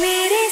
me